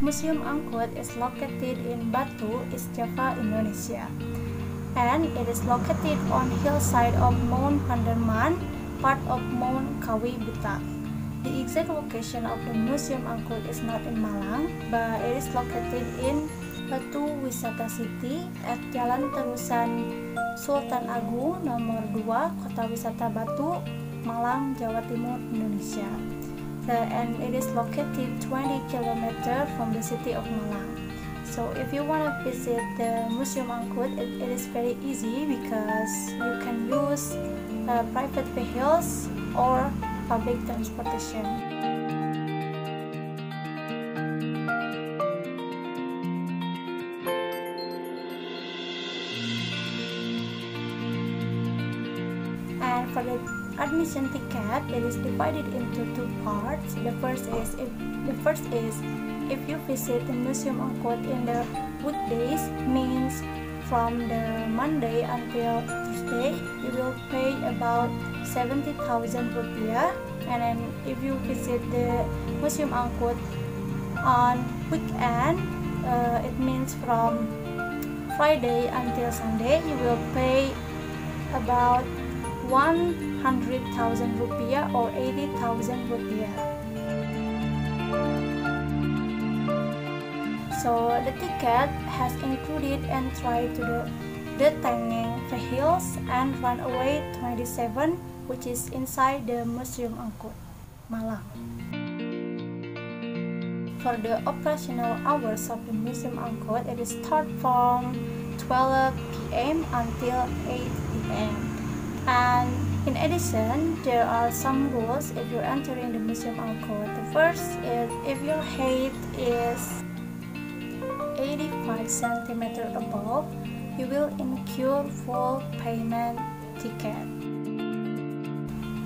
Museum Angkut is located in Batu, East Java, Indonesia. And it is located on hillside of Mount Panderman, part of Mount Kawi Butak. The exact location of the Museum Angkut is not in Malang, but it is located in Batu Wisata City at Jalan Terusan Sultan Agung nomor 2, Kota Wisata Batu, Malang, Jawa Timur, Indonesia. The- and it is located 20 km from the city of Malang. So if you want to visit the Museum Angkut, it, it is very easy because you can use uh, private vehicles or public transportation. For the admission ticket it is divided into two parts. The first is if the first is if you visit the museum Angkut in the weekdays means from the monday until tuesday you will pay about 70000 rupiah. And then if you visit the museum Angkut on weekend uh, it means from friday until sunday you will pay about 100,000 rupiah or 80,000 rupiah. So the ticket has included entry to the detaining Hills and Runway 27 which is inside the Museum Angkut, Malang. For the operational hours of the Museum Angkut, it is start from 12 p.m. until 8 p.m. And in addition, there are some rules if you're entering the Museum Angkut. The first is if your height is 85 centimeter above, you will incur full payment ticket.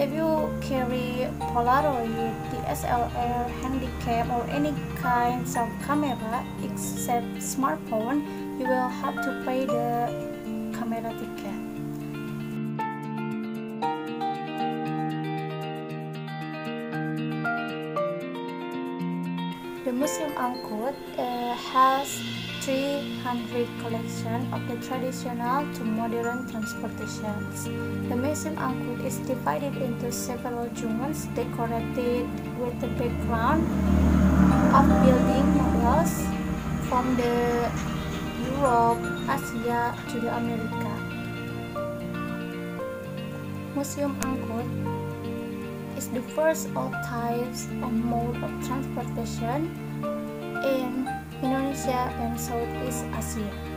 If you carry Polaroid, DSLR, handycam, or any kinds of camera except smartphone, you will have to pay the camera ticket. The Museum Angkut uh, has 300 collection of the traditional to modern transportations. The Museum Angkut is divided into several zones decorated with the background of building models from the Europe, Asia to the America. Museum Angkut is the first of types of mode of transportation in Indonesia and Southeast Asia.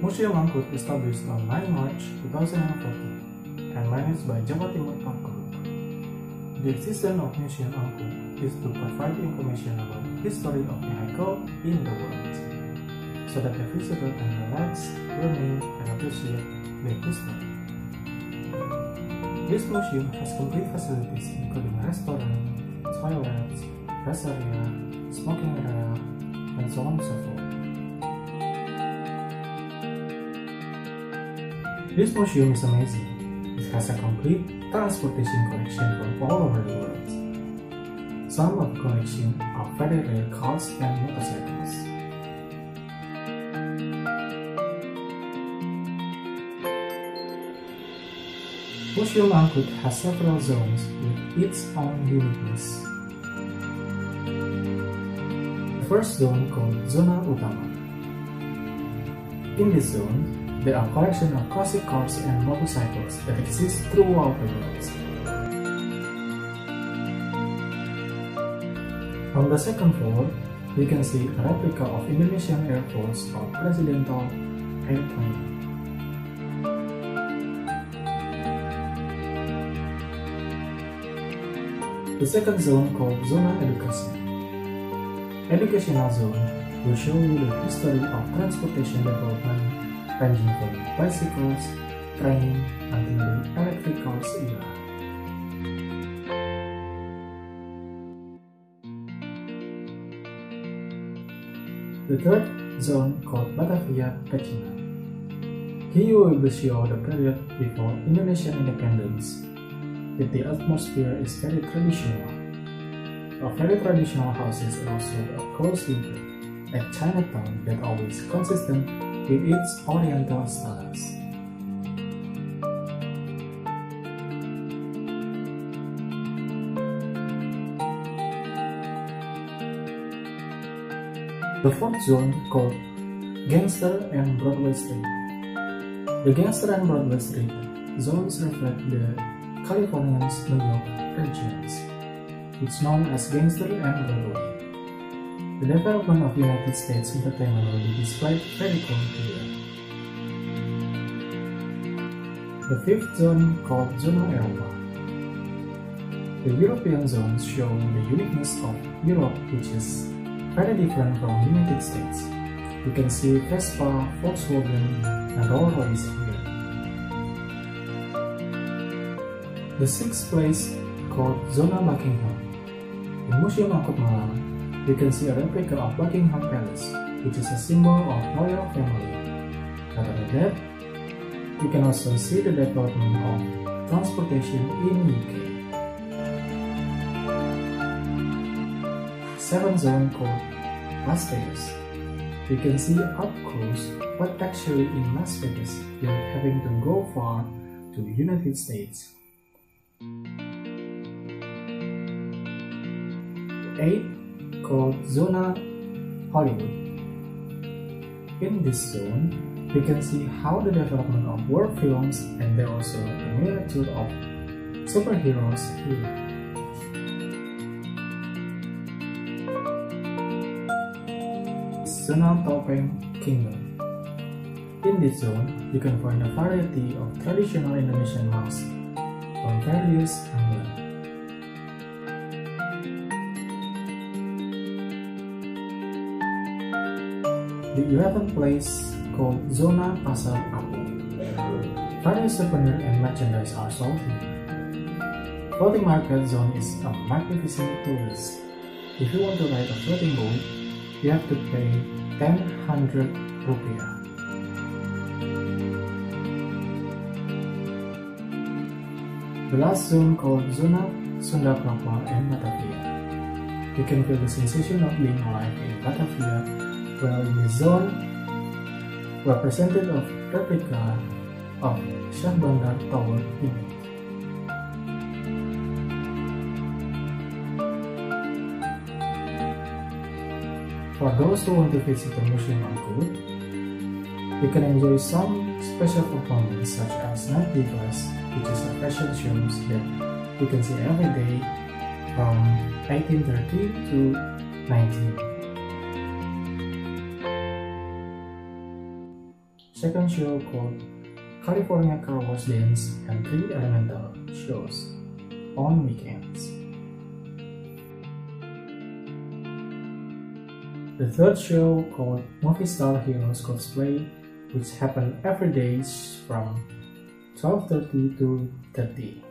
Museum Angkut established on 9 March 2014 and managed by Jawa Timur Park Group. The existence of Museum Angkut is to provide information about the history of vehicle in the world, so that the visitor can relax, learning, and appreciate their history. This museum has complete facilities including restaurant, toilets, rest area, smoking area, and so on and so forth. This museum is amazing. It has a complete transportation collection from all over the world. Some of the collection are very rare cars and motorcycles. Museum Angkut has several zones with its own uniqueness. The first zone called Zona Utama. In this zone, there are collection of classic cars and motorcycles that exist throughout the world. On the second floor, we can see a replica of Indonesian Air Force or presidential airplane. The second zone called Zona Education. Educational zone will show you the history of transportation development ranging from bicycles, train, until the electric cars era. The third zone called Batavia Pecinan. Here you will be shown the period before Indonesian independence that the atmosphere is very traditional. A very traditional houses also a close link at Chinatown that always consistent with its oriental styles. The fourth zone called Gangster and Broadway Street. The Gangster and Broadway Street zones reflect the Californians New York regions. It's known as Gangster and Broadway. The development of United States entertainment will be displayed very cool here. The fifth zone called Zona Europa. The European zones show the uniqueness of Europe which is very different from United States. You can see Vespa, Volkswagen, and Rolls-Royce here. The sixth place called Zona Buckingham. In Museum Angkut Malang, you can see a replica of Buckingham Palace, which is a symbol of royal family. Other than that, you can also see the development of transportation in UK. 7 zone called Las Vegas. You can see up close what actually in Las Vegas without having to go far to the United States. 8 called Zona Hollywood. In this zone, we can see how the development of war films and there also a miniature of superheroes here. Zona Topeng Kingdom. In this zone, you can find a variety of traditional Indonesian masks from various angles. The 11th place called Zona Pasar Apung. Various souvenir and merchandise are sold here. Floating market zone is a magnificent place. If you want to ride a floating boat, you have to pay 1000 rupiah. The last zone called Zona Sunda Kelapa and Batavia. You can feel the sensation of being alive in Batavia in the zone represented of replica of Shah Tower image. For those who want to visit the Museum Angkut, you can enjoy some special performance such as Night Divas, which is a fashion show that you can see every day from 1830 to 19. Second show called California Car Wash Dance and three elemental shows on weekends. The third show called Movie Star Heroes Cosplay which happen every day from 12.30 to 30.